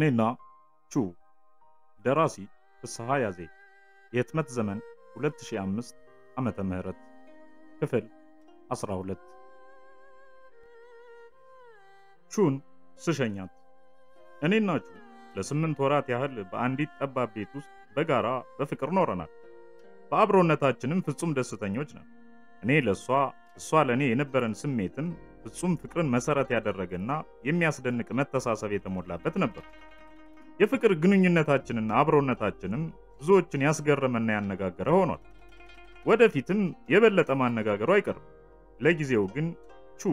እኔና ቹ ደራሲ ፍስሐ ያዜ የህትመት ዘመን 2005 ዓመተ ምህረት ክፍል 12 ቹን ስሸኛት እኔና ቹ ለስምንት ወራት ያህል በአንዲት ጠባብ ቤት ውስጥ በጋራ በፍቅር ኖረናል። በአብሮነታችንም ፍጹም ደስተኞች ነን። እኔ ለእሷ እሷ ለእኔ የነበረን ስሜትም ፍጹም ፍቅርን መሰረት ያደረገና የሚያስደንቅ መተሳሰብ የተሞላበት ነበር። የፍቅር ግንኙነታችንና አብሮነታችንም ብዙዎችን ያስገረመና ያነጋገረ ሆኗል። ወደፊትም የበለጠ ማነጋገሩ አይቀርም። ለጊዜው ግን ቹ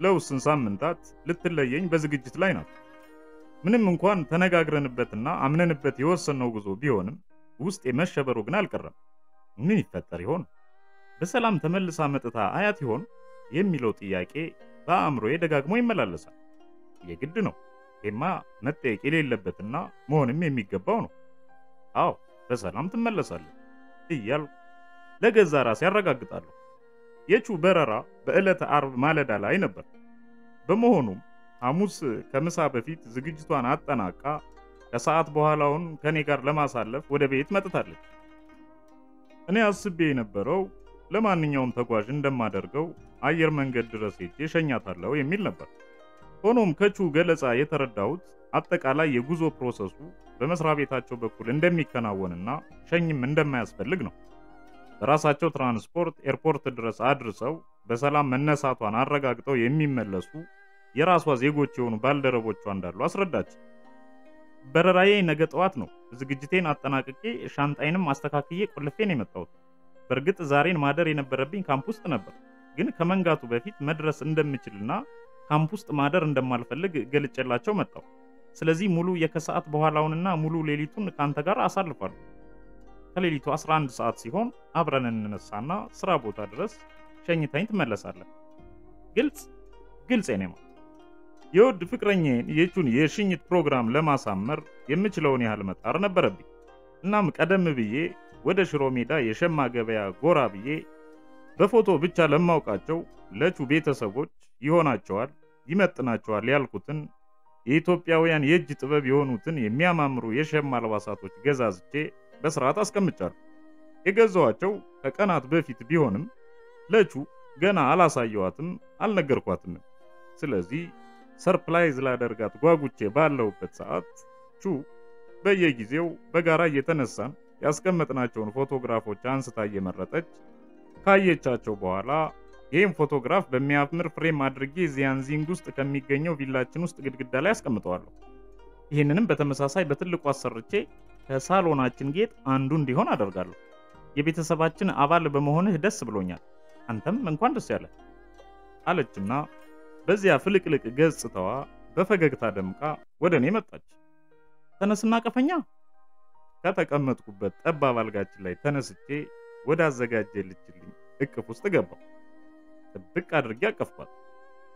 ለውስን ሳምንታት ልትለየኝ በዝግጅት ላይ ናት። ምንም እንኳን ተነጋግረንበትና አምነንበት የወሰነው ጉዞ ቢሆንም ውስጥ የመሸበሩ ግን አልቀረም። ምን ይፈጠር ይሆን? በሰላም ተመልሳ መጥታ አያት ይሆን የሚለው ጥያቄ በአእምሮዬ ደጋግሞ ይመላለሳል። የግድ ነው። ይሄማ መጠየቅ የሌለበትና መሆንም የሚገባው ነው። አዎ በሰላም ትመለሳለች እያልኩ ለገዛ ራሴ ያረጋግጣለሁ። የቹ በረራ በዕለተ አርብ ማለዳ ላይ ነበር። በመሆኑም ሐሙስ ከምሳ በፊት ዝግጅቷን አጠናቃ ከሰዓት በኋላውን ከኔ ጋር ለማሳለፍ ወደ ቤት መጥታለች። እኔ አስቤ የነበረው ለማንኛውም ተጓዥ እንደማደርገው አየር መንገድ ድረስ ሄጄ እሸኛታለሁ የሚል ነበር። ሆኖም ከቹ ገለጻ የተረዳሁት አጠቃላይ የጉዞ process ኡ በመስሪያ ቤታቸው በኩል እንደሚከናወንና ሸኝም እንደማያስፈልግ ነው። በራሳቸው ትራንስፖርት ኤርፖርት ድረስ አድርሰው በሰላም መነሳቷን አረጋግጠው የሚመለሱ የራሷ ዜጎች የሆኑ ባልደረቦቿ እንዳሉ አስረዳች። በረራዬ ነገ ጠዋት ነው። ዝግጅቴን አጠናቅቄ ሻንጣይንም አስተካክዬ ቆልፌን የመጣሁት። በእርግጥ ዛሬን ማደር የነበረብኝ ካምፕ ውስጥ ነበር፣ ግን ከመንጋቱ በፊት መድረስ እንደምችልና ካምፕ ውስጥ ማደር እንደማልፈልግ ገልጬላቸው መጣሁ። ስለዚህ ሙሉ የከሰዓት በኋላውንና ሙሉ ሌሊቱን ከአንተ ጋር አሳልፋለሁ። ከሌሊቱ 11 ሰዓት ሲሆን አብረን እንነሳና ስራ ቦታ ድረስ ሸኝታኝ ትመለሳለህ። ግልጽ ግልጽ ኔማ የውድ ፍቅረኛዬን የቹን የሽኝት ፕሮግራም ለማሳመር የምችለውን ያህል መጣር ነበረብኝ። እናም ቀደም ብዬ ወደ ሽሮ ሜዳ የሸማ ገበያ ጎራ ብዬ በፎቶ ብቻ ለማውቃቸው ለቹ ቤተሰቦች ይሆናቸዋል፣ ይመጥናቸዋል ያልኩትን የኢትዮጵያውያን የእጅ ጥበብ የሆኑትን የሚያማምሩ የሸማ አልባሳቶች ገዛዝቼ በስርዓት አስቀምጫለሁ። የገዛኋቸው ከቀናት በፊት ቢሆንም ለቹ ገና አላሳየዋትም፣ አልነገርኳትም። ስለዚህ surprise ላደርጋት ጓጉቼ ባለሁበት ሰዓት ቹ በየጊዜው በጋራ እየተነሳን ያስቀመጥናቸውን ፎቶግራፎች አንስታ እየመረጠች ካየቻቸው በኋላ ይህም ፎቶግራፍ በሚያምር frame አድርጌ ዚያንዚንግ ውስጥ ከሚገኘው ቪላችን ውስጥ ግድግዳ ላይ አስቀምጠዋለሁ። ይህንንም በተመሳሳይ በትልቁ አሰርቼ ከሳሎናችን ጌጥ አንዱ እንዲሆን አደርጋለሁ። የቤተሰባችን አባል በመሆንህ ደስ ብሎኛል። አንተም እንኳን ደስ ያለህ አለችና በዚያ ፍልቅልቅ ገጽታዋ በፈገግታ ደምቃ ወደ እኔ መጣች። ተነስና ቀፈኛ። ከተቀመጥኩበት ጠባብ አልጋችን ላይ ተነስቼ ወደ አዘጋጀልችልኝ እቅፍ ውስጥ ገባው። ጥብቅ አድርጌ አቀፍኳት።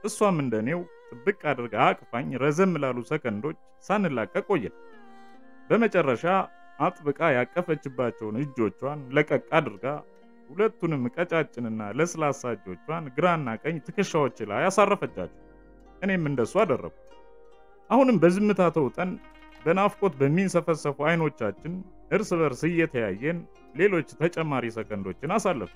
እሷም እንደኔው ጥብቅ አድርጋ አቅፋኝ ረዘም ላሉ ሰከንዶች ሳንላቀቅ ቆየን። በመጨረሻ አጥብቃ ያቀፈችባቸውን እጆቿን ለቀቅ አድርጋ ሁለቱንም ቀጫጭንና ለስላሳ እጆቿን ግራና ቀኝ ትከሻዎች ላይ አሳረፈቻቸው። እኔም እንደሱ አደረግኩ። አሁንም በዝምታ ተውጠን በናፍቆት በሚንሰፈሰፉ አይኖቻችን እርስ በርስ እየተያየን ሌሎች ተጨማሪ ሰከንዶችን አሳለፍ።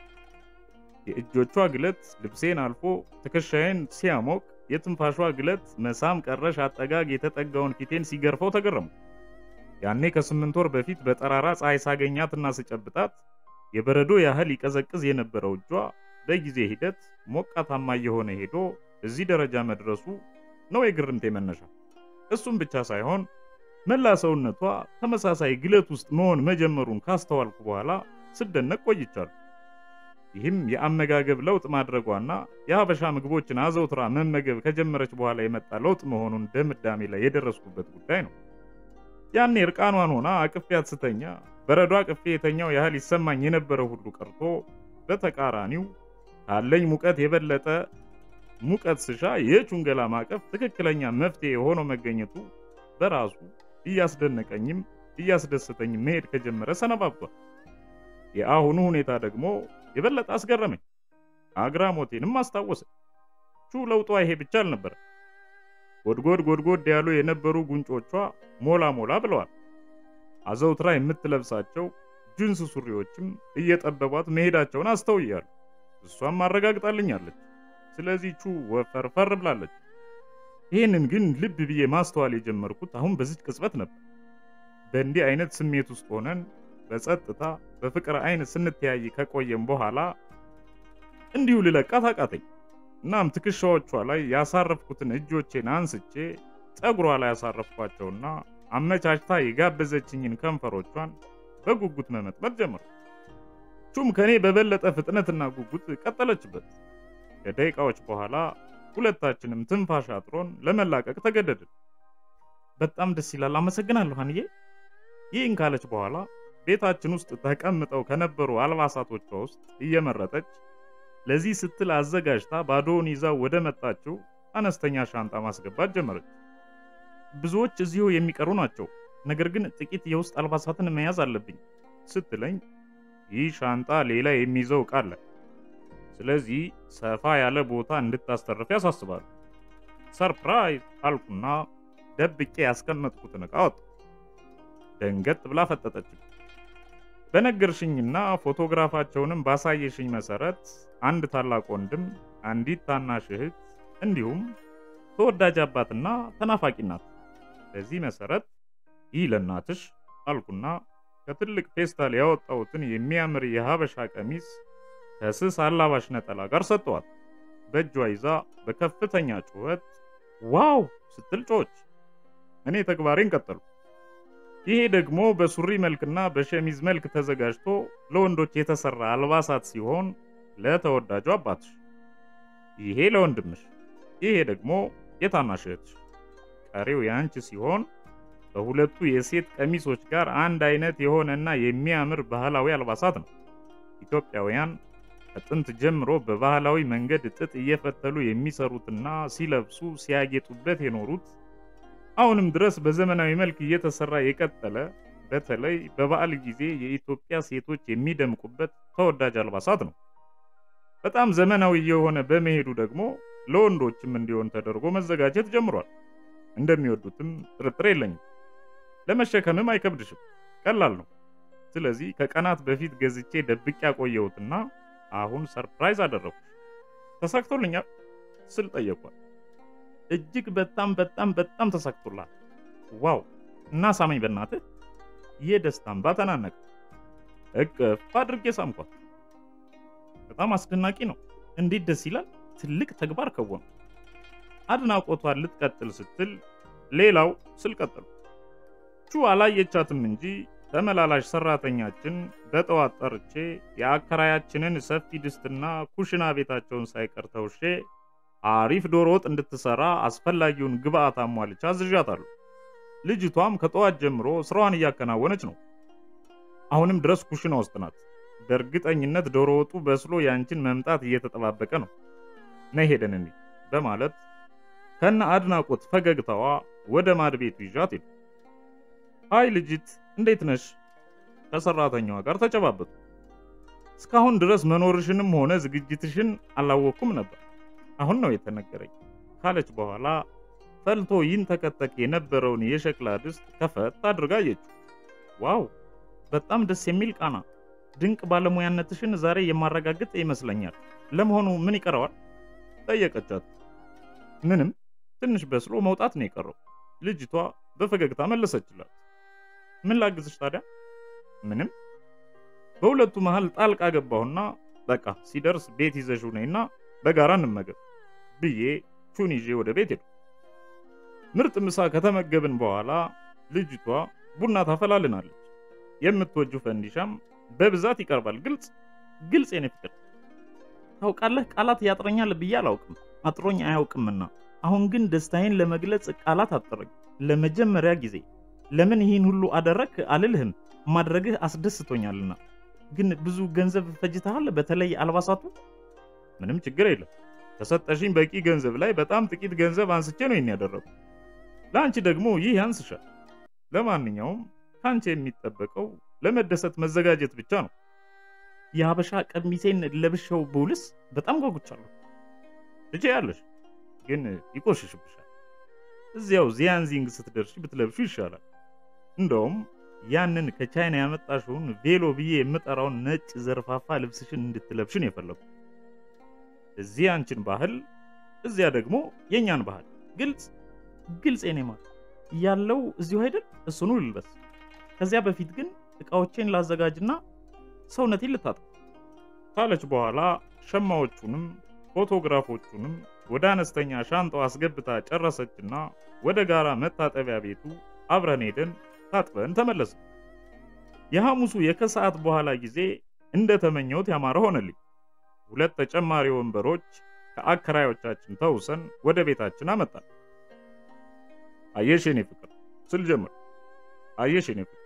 የእጆቿ ግለት ልብሴን አልፎ ትከሻዬን ሲያሞቅ፣ የትንፋሿ ግለት መሳም ቀረሽ አጠጋግ የተጠጋውን ፊቴን ሲገርፈው ተገረሙ። ያኔ ከስምንት ወር በፊት በጠራራ ፀሐይ ሳገኛትና ስጨብጣት የበረዶ ያህል ይቀዘቅዝ የነበረው እጇ በጊዜ ሂደት ሞቃታማ እየሆነ ሄዶ እዚህ ደረጃ መድረሱ ነው የግርምቴ መነሻ። እሱም ብቻ ሳይሆን መላ ሰውነቷ ተመሳሳይ ግለት ውስጥ መሆን መጀመሩን ካስተዋልኩ በኋላ ስደነቅ ቆይቻለሁ። ይህም የአመጋገብ ለውጥ ማድረጓና የሀበሻ ምግቦችን አዘውትራ መመገብ ከጀመረች በኋላ የመጣ ለውጥ መሆኑን ድምዳሜ ላይ የደረስኩበት ጉዳይ ነው። ያኔ እርቃኗን ሆና አቅፌያት ስተኛ በረዶ አቅፌ የተኛው ያህል ይሰማኝ የነበረው ሁሉ ቀርቶ በተቃራኒው ካለኝ ሙቀት የበለጠ ሙቀት ስሻ የቹን ገላ ማቀፍ ትክክለኛ መፍትሄ ሆኖ መገኘቱ በራሱ እያስደነቀኝም እያስደሰተኝም መሄድ ከጀመረ ሰነባብቷል። የአሁኑ ሁኔታ ደግሞ የበለጠ አስገረመኝ፣ አግራሞቴንም አስታወሰ። ቹ ለውጧ ይሄ ብቻ አልነበረ። ጎድጎድ ጎድጎድ ያሉ የነበሩ ጉንጮቿ ሞላ ሞላ ብለዋል። አዘውትራ የምትለብሳቸው ጅንስ ሱሪዎችም እየጠበቧት መሄዳቸውን አስተውያለሁ። እሷም አረጋግጣልኛለች። ስለዚህ ቹ ወፈርፈር ብላለች። ይህንን ግን ልብ ብዬ ማስተዋል የጀመርኩት አሁን በዚች ቅጽበት ነበር። በእንዲህ አይነት ስሜት ውስጥ ሆነን በጸጥታ በፍቅር አይን ስንተያይ ከቆየም በኋላ እንዲሁ ልለቃት አቃተኝ። እናም ትከሻዎቿ ላይ ያሳረፍኩትን እጆቼን አንስቼ ፀጉሯ ላይ ያሳረፍኳቸውና አመቻችታ የጋበዘችኝን ከንፈሮቿን በጉጉት መመጥመጥ ጀመርኩ። ቹም ከኔ በበለጠ ፍጥነትና ጉጉት ቀጠለችበት። ከደቂቃዎች በኋላ ሁለታችንም ትንፋሽ አጥሮን ለመላቀቅ ተገደድን። በጣም ደስ ይላል፣ አመሰግናለሁ ሀንዬ። ይህን ካለች በኋላ ቤታችን ውስጥ ተቀምጠው ከነበሩ አልባሳቶቿ ውስጥ እየመረጠች ለዚህ ስትል አዘጋጅታ ባዶውን ይዛው ወደ መጣችው አነስተኛ ሻንጣ ማስገባት ጀመረች። ብዙዎች እዚሁ የሚቀሩ ናቸው፣ ነገር ግን ጥቂት የውስጥ አልባሳትን መያዝ አለብኝ ስትለኝ ይህ ሻንጣ ሌላ የሚይዘው ዕቃ አለ። ስለዚህ ሰፋ ያለ ቦታ እንድታስተርፍ አሳስባለሁ። surprise አልኩና ደብቄ ያስቀመጥኩትን ዕቃ ወጣ። ደንገጥ ብላ ፈጠጠች። በነገርሽኝና ፎቶግራፋቸውንም ባሳየሽኝ መሰረት አንድ ታላቅ ወንድም፣ አንዲት ታናሽ እህት እንዲሁም ተወዳጅ አባትና ተናፋቂ ናት። በዚህ መሰረት ይህ ለእናትሽ አልኩና ከትልቅ ፌስታል ያወጣሁትን የሚያምር የሀበሻ ቀሚስ ከስስ አላባሽ ነጠላ ጋር ሰጠዋት። በእጇ ይዛ በከፍተኛ ጩኸት wow ስትል ጮኸች። እኔ ተግባሬን ቀጠልኩ። ይሄ ደግሞ በሱሪ መልክና በሸሚዝ መልክ ተዘጋጅቶ ለወንዶች የተሰራ አልባሳት ሲሆን ለተወዳጁ አባትሽ፣ ይሄ ለወንድምሽ፣ ይሄ ደግሞ የታናሽ እህትሽ፣ ቀሪው የአንቺ ሲሆን በሁለቱ የሴት ቀሚሶች ጋር አንድ አይነት የሆነና የሚያምር ባህላዊ አልባሳት ነው። ኢትዮጵያውያን ከጥንት ጀምሮ በባህላዊ መንገድ ጥጥ እየፈተሉ የሚሰሩትና ሲለብሱ ሲያጌጡበት የኖሩት አሁንም ድረስ በዘመናዊ መልክ እየተሰራ የቀጠለ በተለይ በበዓል ጊዜ የኢትዮጵያ ሴቶች የሚደምቁበት ተወዳጅ አልባሳት ነው። በጣም ዘመናዊ የሆነ በመሄዱ ደግሞ ለወንዶችም እንዲሆን ተደርጎ መዘጋጀት ጀምሯል። እንደሚወዱትም ጥርጥር የለኝም። ለመሸከምም አይከብድሽም፣ ቀላል ነው። ስለዚህ ከቀናት በፊት ገዝቼ ደብቄ ያቆየሁትና አሁን surprise አደረኩሽ። ተሳክቶልኛል ስል ጠየኳት። እጅግ በጣም በጣም በጣም ተሳክቶልሃል። wow እና ሳመኝ በእናትህ። የደስታ እንባ እቅፍ አድርጌ ሳምኳት። በጣም አስደናቂ ነው። እንዴት ደስ ይላል! ትልቅ ተግባር ከወንክ። አድናቆቷን ልትቀጥል ስትል ሌላው ስል ቀጠሉ። ቹ አላየቻትም እንጂ ተመላላሽ ሰራተኛችን በጠዋት ጠርቼ የአከራያችንን ሰፊ ድስትና ኩሽና ቤታቸውን ሳይቀር ተውሼ አሪፍ ዶሮ ወጥ እንድትሰራ አስፈላጊውን ግብአት አሟልቻ አዝዣታለሁ። ልጅቷም ከጠዋት ጀምሮ ስራዋን እያከናወነች ነው። አሁንም ድረስ ኩሽና ውስጥ ናት። በእርግጠኝነት ዶሮ ወጡ በስሎ ያንቺን መምጣት እየተጠባበቀ ነው። ነይ ሄደን እንሂድ በማለት ከነ አድናቆት ፈገግታዋ ወደ ማድ ቤቱ ይዣት ሄድኩ። አይ ልጅት እንዴት ነሽ? ከሰራተኛዋ ጋር ተጨባበጡ። እስካሁን ድረስ መኖርሽንም ሆነ ዝግጅትሽን አላወቅኩም ነበር፣ አሁን ነው የተነገረኝ ካለች በኋላ ፈልቶ ይንተከተክ የነበረውን የሸክላ ድስት ከፈት አድርጋ አየችው። wow በጣም ደስ የሚል ቃና፣ ድንቅ ባለሙያነትሽን ዛሬ የማረጋግጥ ይመስለኛል። ለመሆኑ ምን ይቀረዋል? ጠየቀቻት። ምንም ትንሽ በስሎ መውጣት ነው የቀረው። ልጅቷ በፈገግታ መለሰችላት። ምን ላግዝሽ ታዲያ? ምንም። በሁለቱ መሃል ጣልቃ ገባሁና በቃ ሲደርስ ቤት ይዘሽው ነይና በጋራ እንመገብ ብዬ ቹን ይዤ ወደ ቤት ሄዱ። ምርጥ ምሳ ከተመገብን በኋላ ልጅቷ ቡና ታፈላልናለች። የምትወጁ ፈንዲሻም በብዛት ይቀርባል። ግልጽ ግልጽ የኔ ፍቅር ታውቃለህ፣ ቃላት ያጥረኛል ብዬ አላውቅም፣ አጥሮኝ አያውቅምና አሁን ግን ደስታዬን ለመግለጽ ቃላት አጠረኝ። ለመጀመሪያ ጊዜ ለምን ይህን ሁሉ አደረክ አልልህም፣ ማድረግህ አስደስቶኛልና። ግን ብዙ ገንዘብ ፈጅተሃል፣ በተለይ አልባሳቱ። ምንም ችግር የለም ከሰጠሽኝ በቂ ገንዘብ ላይ በጣም ጥቂት ገንዘብ አንስቼ ነው ይህን ያደረጉ። ለአንቺ ደግሞ ይህ ያንስሻል። ለማንኛውም ከአንቺ የሚጠበቀው ለመደሰት መዘጋጀት ብቻ ነው። የሀበሻ ቀሚሴን ለብሸው ብውልስ በጣም ጓጉቻለሁ። ትችያለሽ፣ ግን ይቆሽሽብሻል። እዚያው ዚያንዚንግ ስትደርሺ ብትለብሹ ይሻላል። እንደውም ያንን ከቻይና ያመጣሽውን ቬሎ ብዬ የምጠራውን ነጭ ዘርፋፋ ልብስሽን እንድትለብሽን የፈለጉ እዚህ አንቺን ባህል፣ እዚያ ደግሞ የእኛን ባህል ግልጽ ግልጽ የኔ ያለው እዚሁ አይደል? እሱኑ ልልበስ። ከዚያ በፊት ግን እቃዎቼን ላዘጋጅና ሰውነቴን ልታጠብ ካለች በኋላ ሸማዎቹንም ፎቶግራፎቹንም ወደ አነስተኛ ሻንጣው አስገብታ ጨረሰችና ወደ ጋራ መታጠቢያ ቤቱ አብረን ሄደን ታጥበን ተመለስን። የሐሙሱ የከሰዓት በኋላ ጊዜ እንደተመኘሁት ያማረ ሆነልኝ። ሁለት ተጨማሪ ወንበሮች ከአከራዮቻችን ተውሰን ወደ ቤታችን አመጣን። አየሽ የኔ ፍቅር ስል ጀምር። አየሽ የኔ ፍቅር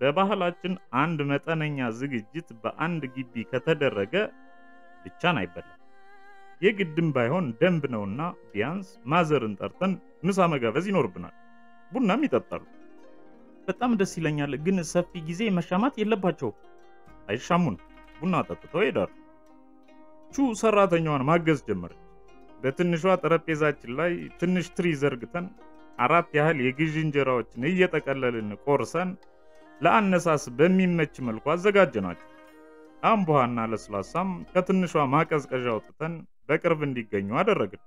በባህላችን አንድ መጠነኛ ዝግጅት በአንድ ግቢ ከተደረገ ብቻን አይበላም። የግድም ባይሆን ደንብ ነውና ቢያንስ ማዘርን ጠርተን ምሳ መጋበዝ ይኖርብናል። ቡናም ይጠጣሉ። በጣም ደስ ይለኛል፣ ግን ሰፊ ጊዜ መሻማት የለባቸውም። አይሻሙን፣ ቡና ጠጥተው ይሄዳሉ። ቹ ሰራተኛዋን ማገዝ ጀመረች። በትንሿ ጠረጴዛችን ላይ ትንሽ ትሪ ዘርግተን አራት ያህል የግዢ እንጀራዎችን እየጠቀለልን ቆርሰን ለአነሳስ በሚመች መልኩ አዘጋጀናቸው። አምቧና ለስላሳም ከትንሿ ማቀዝቀዣ አውጥተን በቅርብ እንዲገኙ አደረግን።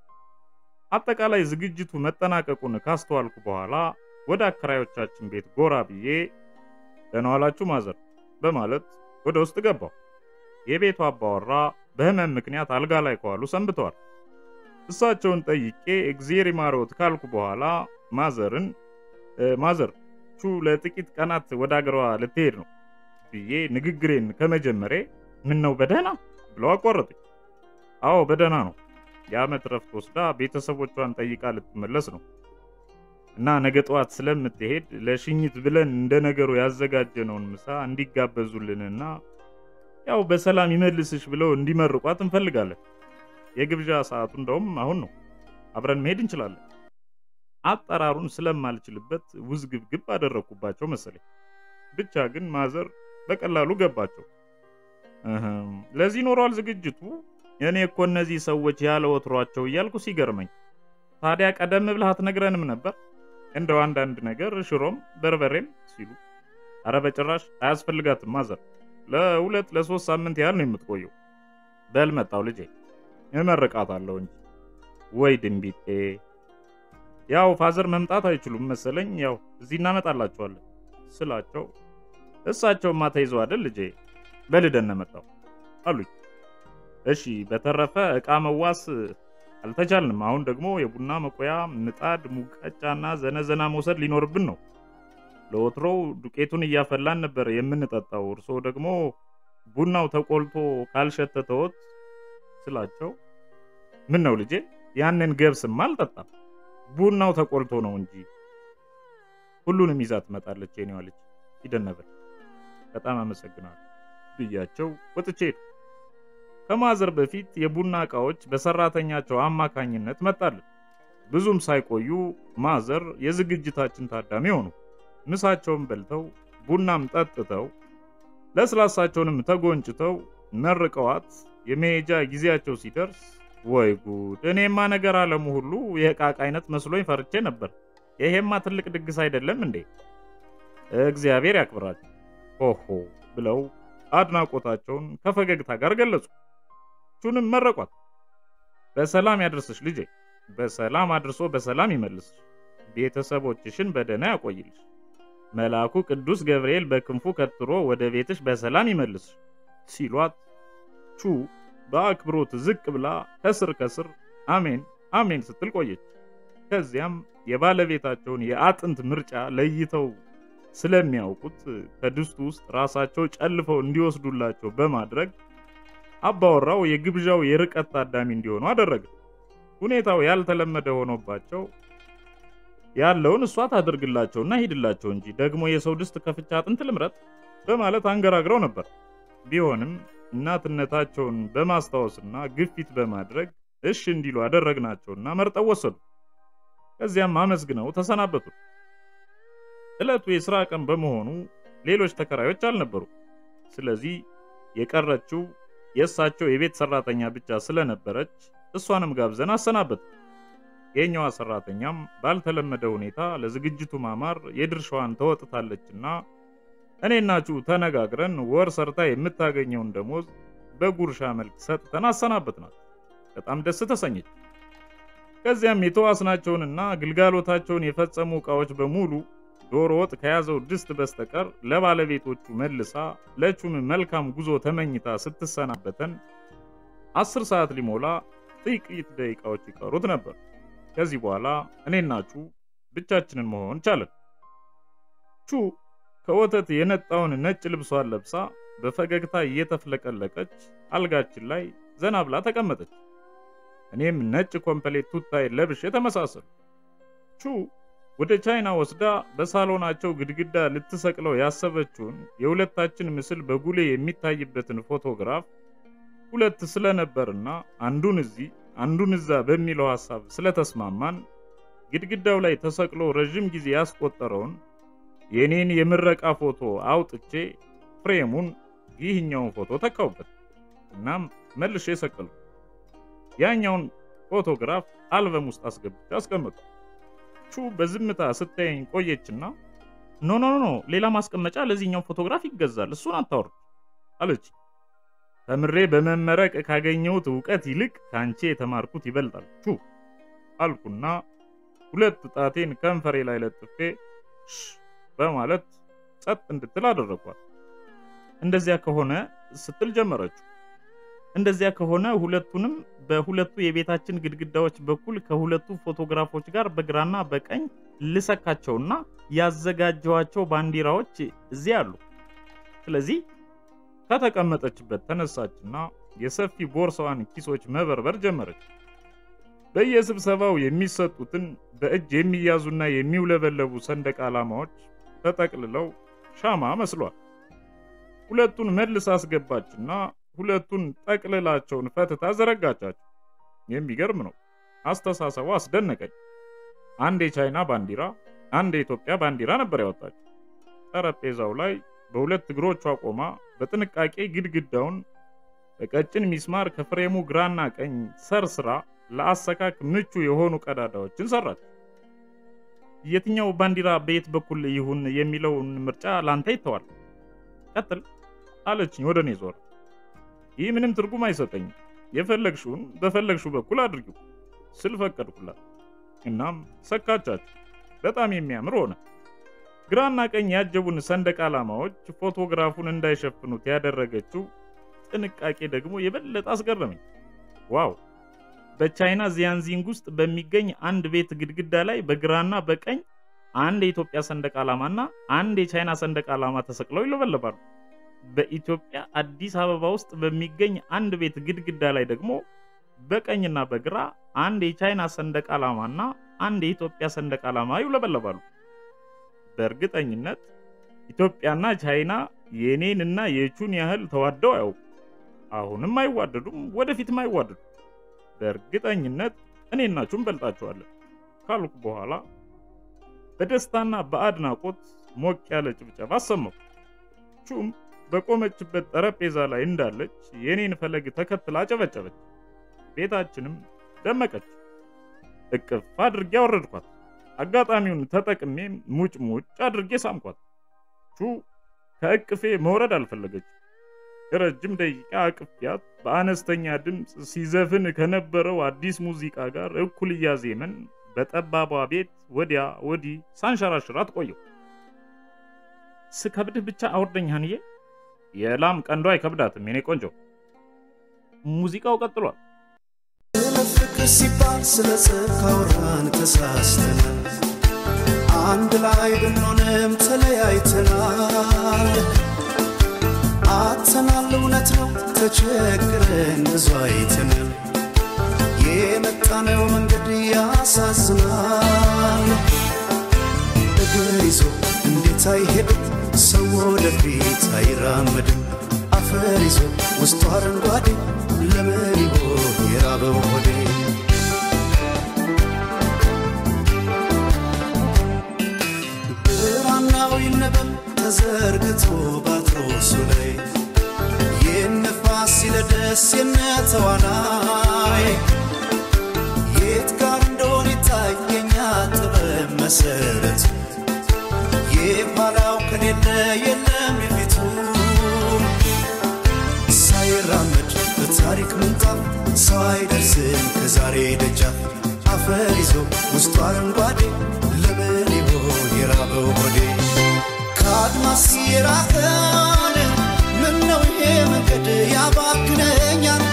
አጠቃላይ ዝግጅቱ መጠናቀቁን ካስተዋልኩ በኋላ ወደ አከራዮቻችን ቤት ጎራ ብዬ ደህና ዋላችሁ ማዘር በማለት ወደ ውስጥ ገባሁ። የቤቱ አባወራ በህመም ምክንያት አልጋ ላይ ከዋሉ ሰንብተዋል። እሳቸውን ጠይቄ እግዜር ይማረዎት ካልኩ በኋላ ማዘርን ማዘር ቹ ለጥቂት ቀናት ወደ አገሯ ልትሄድ ነው ብዬ ንግግሬን ከመጀመሬ ምን ነው በደህና ብለው አቋረጡኝ። አዎ በደህና ነው። የዓመት ረፍት ወስዳ ቤተሰቦቿን ጠይቃ ልትመለስ ነው እና ነገ ጠዋት ስለምትሄድ ለሽኝት ብለን እንደ ነገሩ ያዘጋጀነውን ምሳ እንዲጋበዙልንና ያው በሰላም ይመልስሽ ብለው እንዲመርቋት እንፈልጋለን። የግብዣ ሰዓቱ እንደውም አሁን ነው። አብረን መሄድ እንችላለን። አጠራሩን ስለማልችልበት ውዝግብግብ አደረግኩባቸው መሰለኝ። ብቻ ግን ማዘር በቀላሉ ገባቸው። ለዚህ ኖሯል ዝግጅቱ። እኔ እኮ እነዚህ ሰዎች ያለ ወትሯቸው እያልኩ ሲገርመኝ፣ ታዲያ ቀደም ብለህ አትነግረንም ነበር? እንደው አንዳንድ ነገር ሽሮም በርበሬም ሲሉ፣ አረ በጭራሽ አያስፈልጋትም ማዘር፣ ለሁለት ለሶስት ሳምንት ያህል ነው የምትቆየው። በል መጣው ልጄ እመርቃታለሁ እንጂ ወይ ድንቢጤ። ያው ፋዘር መምጣት አይችሉም መሰለኝ፣ ያው እዚህ እናመጣላቸዋለን ስላቸው እሳቸውማ ተይዘው አይደል ልጄ በልደን ነው መጣው አሉኝ። እሺ በተረፈ ዕቃ መዋስ አልተቻልንም። አሁን ደግሞ የቡና መቆያ ምጣድ፣ ሙቀጫና ዘነዘና መውሰድ ሊኖርብን ነው። ለወትሮው ዱቄቱን እያፈላን ነበር የምንጠጣው። እርስዎ ደግሞ ቡናው ተቆልቶ ካልሸተተዎት ስላቸው ምን ነው ልጄ ያንን ገብስማ አልጠጣም ቡናው ተቆልቶ ነው እንጂ ሁሉንም ይዛ ትመጣለች የኔዋ ልጅ ይደነበል በጣም አመሰግናለሁ ብያቸው ወጥቼ ከማዘር በፊት የቡና ዕቃዎች በሰራተኛቸው አማካኝነት መጣልን። ብዙም ሳይቆዩ ማዘር የዝግጅታችን ታዳሚ ሆኑ። ምሳቸውን በልተው ቡናም ጠጥተው ለስላሳቸውንም ተጎንጭተው መርቀዋት የመሄጃ ጊዜያቸው ሲደርስ ወይ ጉድ! እኔማ ነገር አለሙ ሁሉ የዕቃቃ አይነት መስሎኝ ፈርቼ ነበር። ይሄማ ትልቅ ድግስ አይደለም እንዴ? እግዚአብሔር ያክብራቸው ሆሆ ብለው አድናቆታቸውን ከፈገግታ ጋር ገለጹ። ቹንም መረቋት። በሰላም ያደርስሽ ልጄ፣ በሰላም አድርሶ በሰላም ይመልስሽ፣ ቤተሰቦችሽን በደህና ያቆይልሽ፣ መልአኩ ቅዱስ ገብርኤል በክንፉ ከትሮ ወደ ቤትሽ በሰላም ይመልስሽ ሲሏት ቹ በአክብሮት ዝቅ ብላ ከስር ከስር አሜን አሜን ስትል ቆየች። ከዚያም የባለቤታቸውን የአጥንት ምርጫ ለይተው ስለሚያውቁት ከድስቱ ውስጥ ራሳቸው ጨልፈው እንዲወስዱላቸው በማድረግ አባወራው የግብዣው የርቀት ታዳሚ እንዲሆኑ አደረገ። ሁኔታው ያልተለመደ ሆኖባቸው ያለውን እሷ ታደርግላቸውና ሂድላቸው እንጂ ደግሞ የሰው ድስት ከፍቻ አጥንት ልምረጥ በማለት አንገራግረው ነበር። ቢሆንም እናትነታቸውን በማስታወስና ግፊት በማድረግ እሺ እንዲሉ አደረግናቸውና መርጠው ወሰዱ። ከዚያም አመስግነው ተሰናበቱ። ዕለቱ የሥራ ቀን በመሆኑ ሌሎች ተከራዮች አልነበሩ። ስለዚህ የቀረችው የእሳቸው የቤት ሰራተኛ ብቻ ስለነበረች እሷንም ጋብዘን አሰናበቱ። የኛዋ ሰራተኛም ባልተለመደ ሁኔታ ለዝግጅቱ ማማር የድርሻዋን ተወጥታለችና እኔና ቹ ተነጋግረን ወር ሰርታ የምታገኘውን ደሞዝ በጉርሻ መልክ ሰጥተን አሰናበትናት። በጣም ደስ ተሰኘች። ከዚያም የተዋስናቸውንና ግልጋሎታቸውን የፈጸሙ ዕቃዎች በሙሉ ዶሮ ወጥ ከያዘው ድስት በስተቀር ለባለቤቶቹ መልሳ ለቹም መልካም ጉዞ ተመኝታ ስትሰናበተን አስር ሰዓት ሊሞላ ጥቂት ደቂቃዎች ይቀሩት ነበር። ከዚህ በኋላ እኔና ቹ ብቻችንን መሆን ቻለን። ቹ ከወተት የነጣውን ነጭ ልብሷን ለብሳ በፈገግታ እየተፍለቀለቀች አልጋችን ላይ ዘና ብላ ተቀመጠች። እኔም ነጭ complete ቱታዬን ለብሼ ተመሳሰልን። ቹ ወደ ቻይና ወስዳ በሳሎናቸው ግድግዳ ልትሰቅለው ያሰበችውን የሁለታችን ምስል በጉሌ የሚታይበትን ፎቶግራፍ ሁለት ስለነበርና አንዱን እዚህ አንዱን እዛ በሚለው ሐሳብ ስለተስማማን ግድግዳው ላይ ተሰቅሎ ረዥም ጊዜ ያስቆጠረውን የኔን የምረቃ ፎቶ አውጥቼ ፍሬሙን ይህኛውን ፎቶ ተካውበት። እናም መልሼ ሰቀልኩ። ያኛውን ፎቶግራፍ አልበም ውስጥ አስገብቼ አስቀመጡ። ቹ በዝምታ ስታየኝ ቆየችና no no no ሌላ ማስቀመጫ ለዚህኛው ፎቶግራፍ ይገዛል፣ እሱን አታወርድ አለች። ተምሬ በመመረቅ ካገኘሁት እውቀት ይልቅ ከአንቺ የተማርኩት ይበልጣል ቹ አልኩና ሁለት ጣቴን ከንፈሬ ላይ ለጥፌ በማለት ጸጥ እንድትል አደረኳት። እንደዚያ ከሆነ ስትል ጀመረችው። እንደዚያ ከሆነ ሁለቱንም በሁለቱ የቤታችን ግድግዳዎች በኩል ከሁለቱ ፎቶግራፎች ጋር በግራና በቀኝ ልሰካቸውና ያዘጋጀዋቸው ባንዲራዎች እዚያ አሉ። ስለዚህ ከተቀመጠችበት ተነሳችና የሰፊ ቦርሳዋን ኪሶች መበርበር ጀመረች። በየስብሰባው የሚሰጡትን በእጅ የሚያዙና የሚውለበለቡ ሰንደቅ ዓላማዎች ተጠቅልለው ሻማ መስሏል። ሁለቱን መልስ አስገባችና ሁለቱን ጠቅልላቸውን ፈትታ ዘረጋቻቸው። የሚገርም ነው። አስተሳሰቡ አስደነቀኝ። አንድ የቻይና ባንዲራ፣ አንድ የኢትዮጵያ ባንዲራ ነበር ያወጣችው። ጠረጴዛው ላይ በሁለት እግሮቿ ቆማ በጥንቃቄ ግድግዳውን በቀጭን ሚስማር ከፍሬሙ ግራና ቀኝ ሰርስራ ለአሰካክ ምቹ የሆኑ ቀዳዳዎችን ሰራች። የትኛው ባንዲራ በየት በኩል ይሁን የሚለውን ምርጫ ላንተ ይተዋል። ቀጥል አለችኝ ወደ እኔ ዞራ። ይህ ምንም ትርጉም አይሰጠኝም። የፈለግሽውን በፈለግሽው በኩል አድርጊው ስል ፈቀድኩላት። እናም ሰካቻቸው። በጣም የሚያምር ሆነ። ግራና ቀኝ ያጀቡን ሰንደቅ ዓላማዎች ፎቶግራፉን እንዳይሸፍኑት ያደረገችው ጥንቃቄ ደግሞ የበለጠ አስገረመኝ። wow! በቻይና ዚያንዚንግ ውስጥ በሚገኝ አንድ ቤት ግድግዳ ላይ በግራና በቀኝ አንድ የኢትዮጵያ ሰንደቅ ዓላማና አንድ የቻይና ሰንደቅ ዓላማ ተሰቅለው ይለበለባሉ። በኢትዮጵያ አዲስ አበባ ውስጥ በሚገኝ አንድ ቤት ግድግዳ ላይ ደግሞ በቀኝና በግራ አንድ የቻይና ሰንደቅ ዓላማና አንድ የኢትዮጵያ ሰንደቅ ዓላማ ይውለበለባሉ። በእርግጠኝነት ኢትዮጵያና ቻይና የኔንና የቹን ያህል ተዋደው አያውቁም። አሁንም አይዋደዱም፣ ወደፊትም አይዋደዱም። በእርግጠኝነት እኔና ቹን በልጣቸዋለን ካልኩ በኋላ በደስታና በአድናቆት ሞቅ ያለ ጭብጨባ አሰማሁ። ቹም በቆመችበት ጠረጴዛ ላይ እንዳለች የኔን ፈለግ ተከትላ አጨበጨበች። ቤታችንም ደመቀች። እቅፍ አድርጌ አወረድኳት። አጋጣሚውን ተጠቅሜ ሙጭ ሙጭ አድርጌ ሳምኳት። ቹ ከእቅፌ መውረድ አልፈለገች። ረጅም ደቂቃ አቅፊያት በአነስተኛ ድምፅ ሲዘፍን ከነበረው አዲስ ሙዚቃ ጋር እኩል እያዜመን በጠባቧ ቤት ወዲያ ወዲህ ሳንሸራሽራት ቆየው። ስከብድህ ብቻ አውርደኝ ሀንዬ። የላም ቀንዷ አይከብዳትም የኔ ቆንጆ። ሙዚቃው ቀጥሏል። ፍቅር ሲባል ስለ ጽድቅ ተሳስተናል። አንድ ላይ ብንሆንም ተለያይተናል። አጥተናል፣ እውነት ነው ተቸግረን ብዙ አይተናል። የመጣነው መንገድ ያሳዝናል። እግር ይዞ እንዴት አይሄድም ሰው ወደፊት አይራመድም። አፈር ይዞ ውስጡ አረንጓዴ ለምን የራበው ሆዴ? ብራናው ይነበብ ተዘርግቶ ባትሮሱ ላይ የነፋስ ሲለደስ የነተዋናይ የት ጋር እንደሆነ ይታ መሰረቱ የኋላው ከሌለ የለም የፊቱ ሳይራመድ በታሪክ ምንጣፍ ሰው አይደርስም ከዛሬ ደጃፍ አፈር ይዞ ውስጡ አረንጓዴ ለምን ይሆን የራበው ሆዴ? ከአድማስ የራቀን ምን ነው ይሄ መንገድ ያባክነኛል?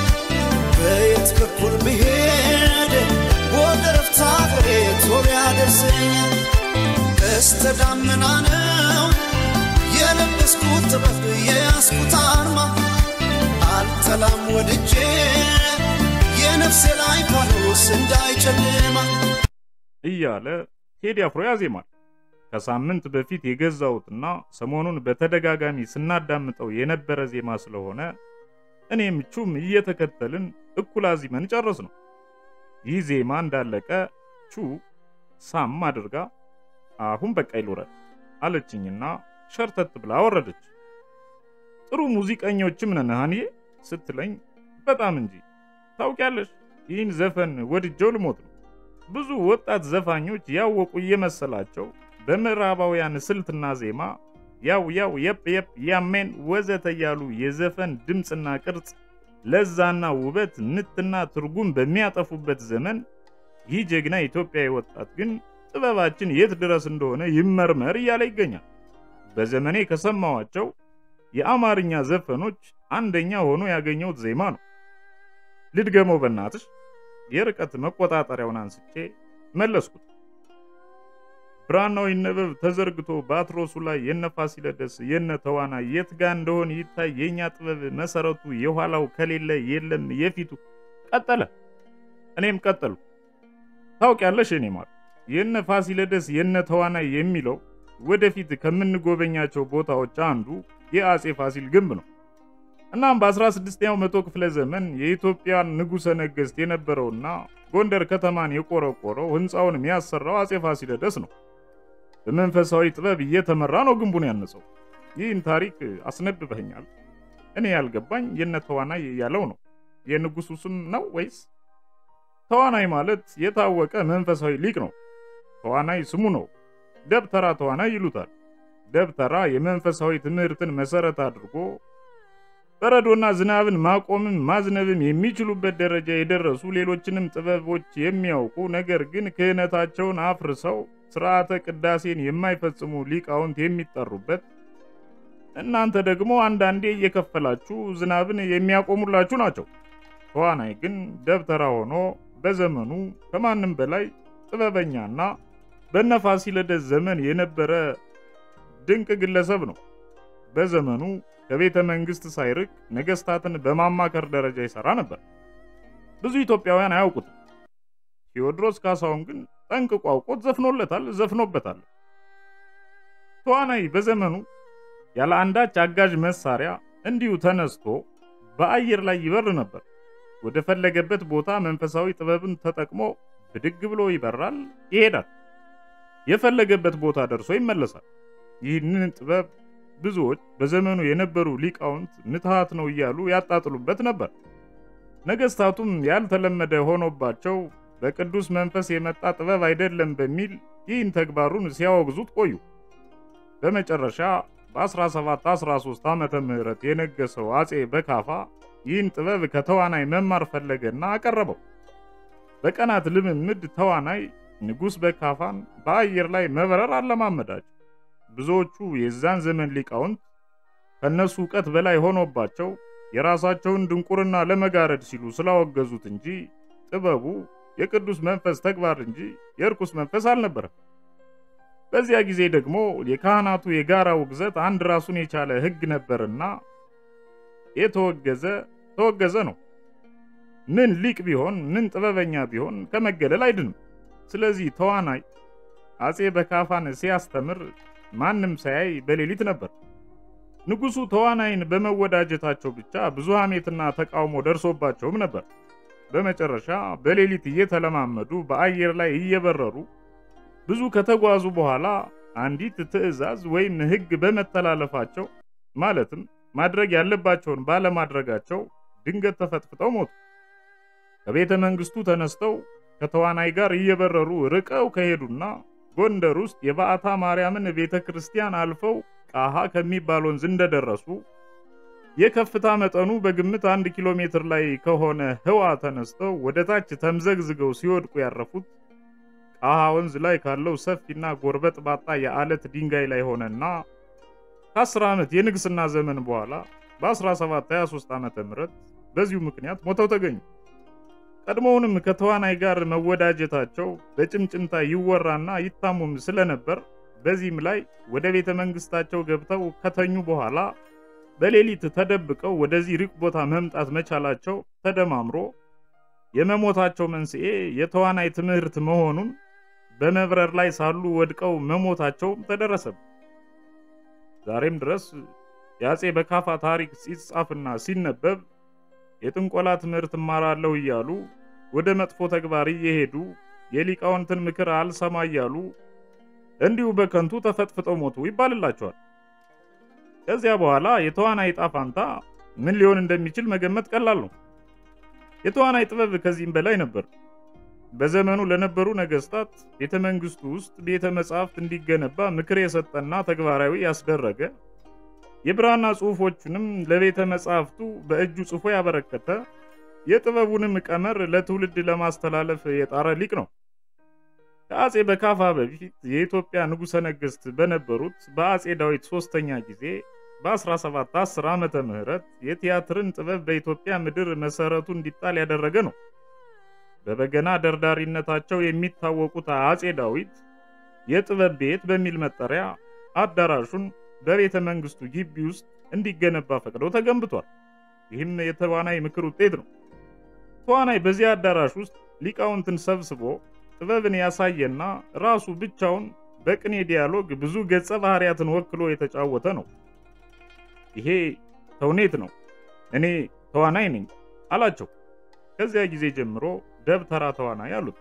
በየት በኩል ብሄድ ወደ ረፍታ ሀገሬ ቶሎ ያደርሰኛል ቀስተ ነው የለበስኩት ጥበብ የያዝኩት አርማ አልጠላም ወድጄ የነፍሴ ላይ ፋኖስ እንዳይጨልማ እያለ ቴዲ አፍሮ ያዜማል። ከሳምንት በፊት የገዛሁትና ሰሞኑን በተደጋጋሚ ስናዳምጠው የነበረ ዜማ ስለሆነ እኔም ቹም እየተከተልን እኩል አዚመን ጨረስ ነው። ይህ ዜማ እንዳለቀ ቹ ሳም አድርጋ አሁን በቃ ይሉረድ አለችኝና ሸርተት ብላ ወረደች። ጥሩ ሙዚቀኞችም ነን ሀንዬ ስትለኝ በጣም እንጂ ታውቂያለሽ፣ ይህን ዘፈን ወድጀው ልሞት ነው። ብዙ ወጣት ዘፋኞች ያወቁ እየመሰላቸው በምዕራባውያን ስልትና ዜማ ያው ያው የፕ የፕ ያሜን ወዘተ እያሉ የዘፈን ድምፅና ቅርጽ ለዛና ውበት ምትና ትርጉም በሚያጠፉበት ዘመን ይህ ጀግና ኢትዮጵያዊ ወጣት ግን ጥበባችን የት ድረስ እንደሆነ ይመርመር እያለ ይገኛል። በዘመኔ ከሰማዋቸው የአማርኛ ዘፈኖች አንደኛ ሆኖ ያገኘሁት ዜማ ነው። ልድገመው በናትሽ። የርቀት መቆጣጠሪያውን አንስቼ መለስኩት። ብራናው ይነበብ ተዘርግቶ በአትሮሱ ላይ የነ ፋሲለደስ የነ ተዋና የት ጋ እንደሆን ይታይ የእኛ ጥበብ መሰረቱ የኋላው ከሌለ የለም የፊቱ ቀጠለ። እኔም ቀጠሉ። ታውቂያለሽ እኔ ማለት የነ ፋሲለደስ የነ ተዋና የሚለው ወደፊት ከምንጎበኛቸው ቦታዎች አንዱ የአጼ ፋሲል ግንብ ነው። እናም በ16ኛው መቶ ክፍለ ዘመን የኢትዮጵያን ንጉሠ ነገሥት የነበረውና ጎንደር ከተማን የቆረቆረው ሕንፃውን የሚያሰራው አጼ ፋሲለደስ ነው። በመንፈሳዊ ጥበብ እየተመራ ነው ግንቡን ያነጸው። ይህን ታሪክ አስነብበኛል። እኔ ያልገባኝ የነ ተዋናይ ያለው ነው። የንጉሱ ስም ነው ወይስ? ተዋናይ ማለት የታወቀ መንፈሳዊ ሊቅ ነው። ተዋናይ ስሙ ነው። ደብተራ ተዋናይ ይሉታል። ደብተራ የመንፈሳዊ ትምህርትን መሰረት አድርጎ በረዶና ዝናብን ማቆምም ማዝነብም የሚችሉበት ደረጃ የደረሱ ሌሎችንም ጥበቦች የሚያውቁ ነገር ግን ክህነታቸውን አፍርሰው ስርዓተ ቅዳሴን የማይፈጽሙ ሊቃውንት የሚጠሩበት እናንተ ደግሞ አንዳንዴ እየከፈላችሁ ዝናብን የሚያቆሙላችሁ ናቸው። ተዋናይ ግን ደብተራ ሆኖ በዘመኑ ከማንም በላይ ጥበበኛና በነ ፋሲለደስ ዘመን የነበረ ድንቅ ግለሰብ ነው። በዘመኑ ከቤተ መንግስት ሳይርቅ ነገስታትን በማማከር ደረጃ ይሰራ ነበር። ብዙ ኢትዮጵያውያን አያውቁትም። ቴዎድሮስ ካሳሁን ግን ጠንቅቆ አውቆት ዘፍኖለታል፣ ዘፍኖበታል። ተዋናይ በዘመኑ ያለ አንዳች አጋዥ መሳሪያ እንዲሁ ተነስቶ በአየር ላይ ይበር ነበር። ወደ ፈለገበት ቦታ መንፈሳዊ ጥበብን ተጠቅሞ ብድግ ብሎ ይበራል፣ ይሄዳል። የፈለገበት ቦታ ደርሶ ይመለሳል። ይህንን ጥበብ ብዙዎች በዘመኑ የነበሩ ሊቃውንት ምትሃት ነው እያሉ ያጣጥሉበት ነበር። ነገስታቱም ያልተለመደ ሆኖባቸው በቅዱስ መንፈስ የመጣ ጥበብ አይደለም በሚል ይህን ተግባሩን ሲያወግዙት ቆዩ። በመጨረሻ በ1713 ዓመተ ምህረት የነገሰው አጼ በካፋ ይህን ጥበብ ከተዋናይ መማር ፈለገና አቀረበው። በቀናት ልምምድ ተዋናይ ንጉሥ በካፋን በአየር ላይ መብረር አለማመዳቸው። ብዙዎቹ የዛን ዘመን ሊቃውንት ከነሱ እውቀት በላይ ሆኖባቸው የራሳቸውን ድንቁርና ለመጋረድ ሲሉ ስላወገዙት እንጂ ጥበቡ የቅዱስ መንፈስ ተግባር እንጂ የእርኩስ መንፈስ አልነበረም። በዚያ ጊዜ ደግሞ የካህናቱ የጋራ ውግዘት አንድ ራሱን የቻለ ሕግ ነበርና የተወገዘ ተወገዘ ነው። ምን ሊቅ ቢሆን ምን ጥበበኛ ቢሆን ከመገለል አይድንም። ስለዚህ ተዋናይ አጼ በካፋን ሲያስተምር ማንም ሳያይ በሌሊት ነበር። ንጉሱ ተዋናይን በመወዳጀታቸው ብቻ ብዙ ሐሜትና ተቃውሞ ደርሶባቸውም ነበር። በመጨረሻ በሌሊት እየተለማመዱ በአየር ላይ እየበረሩ ብዙ ከተጓዙ በኋላ አንዲት ትዕዛዝ ወይም ሕግ በመተላለፋቸው ማለትም ማድረግ ያለባቸውን ባለማድረጋቸው ድንገት ተፈጥፍጠው ሞቱ። ከቤተ መንግስቱ ተነስተው ከተዋናይ ጋር እየበረሩ ርቀው ከሄዱና ጎንደር ውስጥ የባዕታ ማርያምን ቤተ ክርስቲያን አልፈው ቃሃ ከሚባል ወንዝ እንደደረሱ የከፍታ መጠኑ በግምት አንድ ኪሎ ሜትር ላይ ከሆነ ህዋ ተነስተው ወደ ታች ተምዘግዝገው ሲወድቁ ያረፉት ቃሃ ወንዝ ላይ ካለው ሰፊና ጎርበጥ ባጣ የአለት ድንጋይ ላይ ሆነና ከ10 ዓመት የንግስና ዘመን በኋላ በ1723 ዓመተ ምህረት በዚሁ ምክንያት ሞተው ተገኙ። ቀድሞውንም ከተዋናይ ጋር መወዳጀታቸው በጭምጭምታ ይወራና ይታሙም ስለነበር በዚህም ላይ ወደ ቤተ መንግስታቸው ገብተው ከተኙ በኋላ በሌሊት ተደብቀው ወደዚህ ርቅ ቦታ መምጣት መቻላቸው ተደማምሮ የመሞታቸው መንስኤ የተዋናይ ትምህርት መሆኑን በመብረር ላይ ሳሉ ወድቀው መሞታቸው ተደረሰበት። ዛሬም ድረስ የአፄ በካፋ ታሪክ ሲጻፍና ሲነበብ የጥንቆላ ትምህርት እማራለሁ እያሉ ወደ መጥፎ ተግባር እየሄዱ የሊቃውንትን ምክር አልሰማ እያሉ እንዲሁ በከንቱ ተፈጥፍጠው ሞቱ ይባልላቸዋል። ከዚያ በኋላ የተዋናይ ዕጣ ፈንታ ምን ሊሆን እንደሚችል መገመት ቀላል ነው። የተዋናይ ጥበብ ከዚህም በላይ ነበር። በዘመኑ ለነበሩ ነገስታት ቤተ መንግስቱ ውስጥ ቤተ መጻሕፍት እንዲገነባ ምክር የሰጠና ተግባራዊ ያስደረገ የብራና ጽሑፎቹንም ለቤተ መጻሕፍቱ በእጁ ጽፎ ያበረከተ የጥበቡንም ቀመር ለትውልድ ለማስተላለፍ የጣረ ሊቅ ነው። ከአፄ በካፋ በፊት የኢትዮጵያ ንጉሠ ነገሥት በነበሩት በአፄ ዳዊት ሶስተኛ ጊዜ በ1710 ዓመተ ምህረት የቲያትርን ጥበብ በኢትዮጵያ ምድር መሰረቱ እንዲጣል ያደረገ ነው። በበገና ደርዳሪነታቸው የሚታወቁት አፄ ዳዊት የጥበብ ቤት በሚል መጠሪያ አዳራሹን በቤተ መንግስቱ ግቢ ውስጥ እንዲገነባ ፈቅደው ተገንብቷል። ይህም የተዋናይ ምክር ውጤት ነው። ተዋናይ በዚህ አዳራሽ ውስጥ ሊቃውንትን ሰብስቦ ጥበብን ያሳየና ራሱ ብቻውን በቅኔ dialogue ብዙ ገጸ ባህሪያትን ወክሎ የተጫወተ ነው። ይሄ ተውኔት ነው፣ እኔ ተዋናይ ነኝ አላቸው። ከዚያ ጊዜ ጀምሮ ደብተራ ተዋናይ አሉት።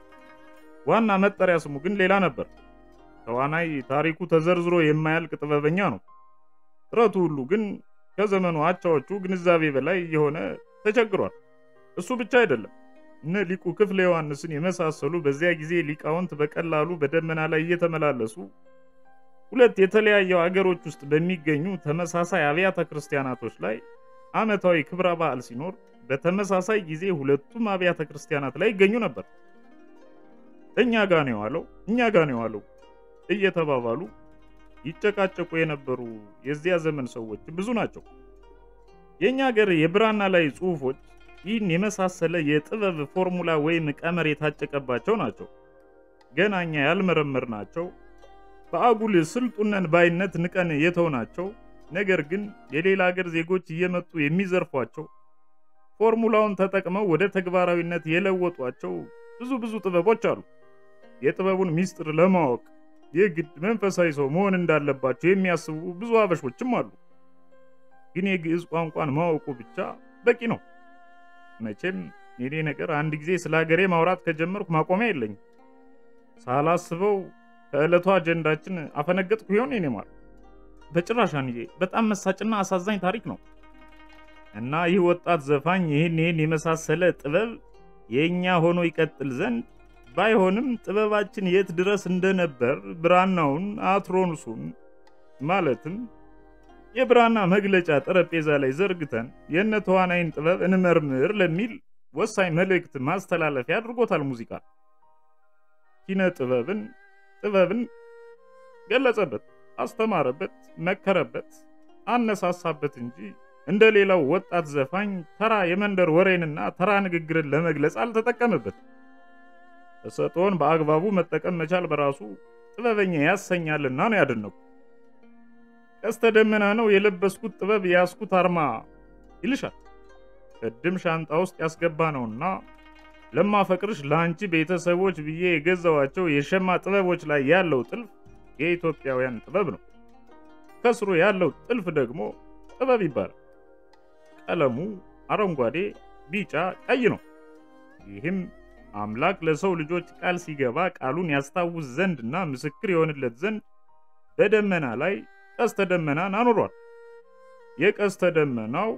ዋና መጠሪያ ስሙ ግን ሌላ ነበር። ተዋናይ ታሪኩ ተዘርዝሮ የማያልቅ ጥበበኛ ነው። ጥረቱ ሁሉ ግን ከዘመኑ አቻዎቹ ግንዛቤ በላይ የሆነ ተቸግሯል። እሱ ብቻ አይደለም። እነ ሊቁ ክፍለ ዮሐንስን የመሳሰሉ በዚያ ጊዜ ሊቃውንት በቀላሉ በደመና ላይ እየተመላለሱ ሁለት የተለያዩ አገሮች ውስጥ በሚገኙ ተመሳሳይ አብያተ ክርስቲያናቶች ላይ ዓመታዊ ክብረ በዓል ሲኖር በተመሳሳይ ጊዜ ሁለቱም አብያተ ክርስቲያናት ላይ ይገኙ ነበር። እኛ ጋ ነው የዋለው፣ እኛ ጋ ነው የዋለው እየተባባሉ ይጨቃጨቁ የነበሩ የዚያ ዘመን ሰዎች ብዙ ናቸው። የእኛ ሀገር የብራና ላይ ጽሑፎች ይህን የመሳሰለ የጥበብ ፎርሙላ ወይም ቀመር የታጨቀባቸው ናቸው። ገና እኛ ያልመረመርናቸው በአጉል ስልጡነን ባይነት ንቀን የተውናቸው ነገር ግን የሌላ ሀገር ዜጎች እየመጡ የሚዘርፏቸው ፎርሙላውን ተጠቅመው ወደ ተግባራዊነት የለወጧቸው ብዙ ብዙ ጥበቦች አሉ። የጥበቡን ምስጢር ለማወቅ የግድ መንፈሳዊ ሰው መሆን እንዳለባቸው የሚያስቡ ብዙ አበሾችም አሉ። ግን የግዕዝ ቋንቋን ማወቁ ብቻ በቂ ነው። መቼም የኔ ነገር አንድ ጊዜ ስለ ሀገሬ ማውራት ከጀመርኩ ማቆሚያ የለኝም። ሳላስበው ከዕለቱ አጀንዳችን አፈነገጥኩ ይሆን የኔ ማር? በጭራሽ አንዬ፣ በጣም መሳጭና አሳዛኝ ታሪክ ነው እና ይህ ወጣት ዘፋኝ ይህን ይህን የመሳሰለ ጥበብ የእኛ ሆኖ ይቀጥል ዘንድ ባይሆንም ጥበባችን የት ድረስ እንደነበር ብራናውን አትሮንሱን ማለትም የብራና መግለጫ ጠረጴዛ ላይ ዘርግተን የእነ ተዋናይን ጥበብ እንመርምር ለሚል ወሳኝ መልእክት ማስተላለፊያ አድርጎታል። ሙዚቃ ኪነ ጥበብን ጥበብን ገለጸበት፣ አስተማረበት፣ መከረበት፣ አነሳሳበት እንጂ እንደ ሌላው ወጣት ዘፋኝ ተራ የመንደር ወሬንና ተራ ንግግርን ለመግለጽ አልተጠቀመበት። ተሰጥኦን በአግባቡ መጠቀም መቻል በራሱ ጥበበኛ ያሰኛልና ነው ያደነቁ። ቀስተ ደመና ነው የለበስኩት ጥበብ የያዝኩት አርማ ይልሻል። ቅድም ሻንጣ ውስጥ ያስገባ ነውና ለማፈቅርሽ ለአንቺ ቤተሰቦች ብዬ የገዛዋቸው የሸማ ጥበቦች ላይ ያለው ጥልፍ የኢትዮጵያውያን ጥበብ ነው። ከስሩ ያለው ጥልፍ ደግሞ ጥበብ ይባላል። ቀለሙ አረንጓዴ፣ ቢጫ፣ ቀይ ነው። ይህም አምላክ ለሰው ልጆች ቃል ሲገባ ቃሉን ያስታውስ ዘንድና ምስክር የሆንለት ዘንድ በደመና ላይ ቀስተ ደመናን አኑሯል። የቀስተ ደመናው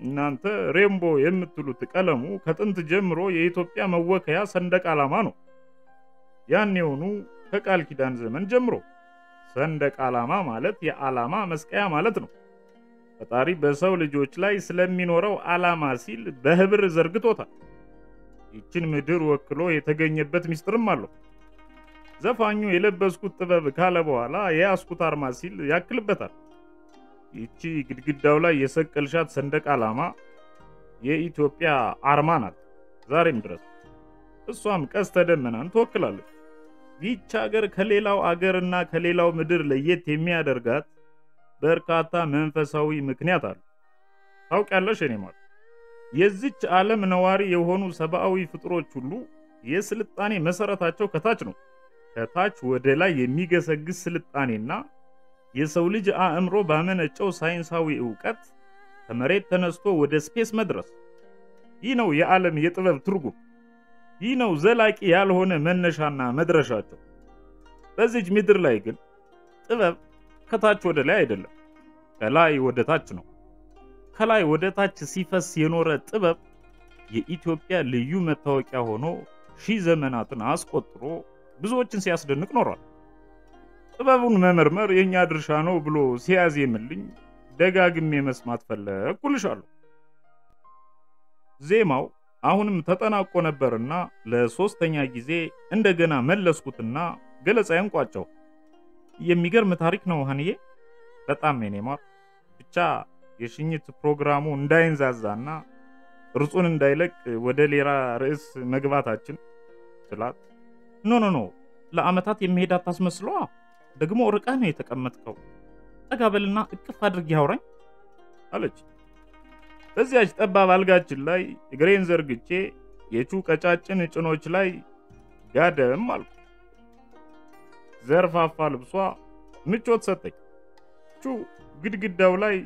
እናንተ ሬምቦ የምትሉት ቀለሙ ከጥንት ጀምሮ የኢትዮጵያ መወከያ ሰንደቅ ዓላማ ነው። ያን የሆኑ ከቃል ኪዳን ዘመን ጀምሮ። ሰንደቅ ዓላማ ማለት የዓላማ መስቀያ ማለት ነው። ፈጣሪ በሰው ልጆች ላይ ስለሚኖረው ዓላማ ሲል በህብር ዘርግቶታል። ይችን ምድር ወክሎ የተገኘበት ሚስጥርም አለው። ዘፋኙ የለበስኩት ጥበብ ካለ በኋላ የያዝኩት አርማ ሲል ያክልበታል። ይቺ ግድግዳው ላይ የሰቀልሻት ሰንደቅ ዓላማ የኢትዮጵያ አርማ ናት ዛሬም ድረስ። እሷም ቀስተ ደመናን ትወክላለች። ይህች ሀገር ከሌላው አገርና ከሌላው ምድር ለየት የሚያደርጋት በርካታ መንፈሳዊ ምክንያት አለ። ታውቂያለሽ የኔ ማለት የዚች ዓለም ነዋሪ የሆኑ ሰብአዊ ፍጥሮች ሁሉ የስልጣኔ መሰረታቸው ከታች ነው። ከታች ወደ ላይ የሚገሰግስ ስልጣኔና የሰው ልጅ አእምሮ ባመነጨው ሳይንሳዊ ዕውቀት ከመሬት ተነስቶ ወደ space መድረስ። ይህ ነው የዓለም የጥበብ ትርጉም። ይህ ነው ዘላቂ ያልሆነ መነሻና መድረሻቸው። በዚች ምድር ላይ ግን ጥበብ ከታች ወደ ላይ አይደለም፣ ከላይ ወደ ታች ነው። ከላይ ወደ ታች ሲፈስ የኖረ ጥበብ የኢትዮጵያ ልዩ መታወቂያ ሆኖ ሺህ ዘመናትን አስቆጥሮ ብዙዎችን ሲያስደንቅ ኖሯል። ጥበቡን መመርመር የእኛ ድርሻ ነው ብሎ ሲያዜምልኝ ደጋግሜ መስማት ፈለግኩልሻለሁ። ዜማው አሁንም ተጠናቆ ነበርና ለሶስተኛ ጊዜ እንደገና መለስኩትና ገለጻዬን ቋጨው። የሚገርም ታሪክ ነው ሀንዬ፣ በጣም የኔ ማር። ብቻ የሽኝት ፕሮግራሙ እንዳይንዛዛና ቅርጹን እንዳይለቅ ወደ ሌላ ርዕስ መግባታችን ስላት፣ no no no ለአመታት የሚሄድ አታስመስሏ። ደግሞ ርቃ ነው የተቀመጥከው። ጠጋ በልና እቅፍ አድርጌ አውራኝ አለች። በዚያች ጠባብ አልጋችን ላይ እግሬን ዘርግቼ የቹ ቀጫጭን ጭኖች ላይ ጋደም አልኩ። ዘርፋፋ ልብሷ ምቾት ሰጠኝ። ቹ ግድግዳው ላይ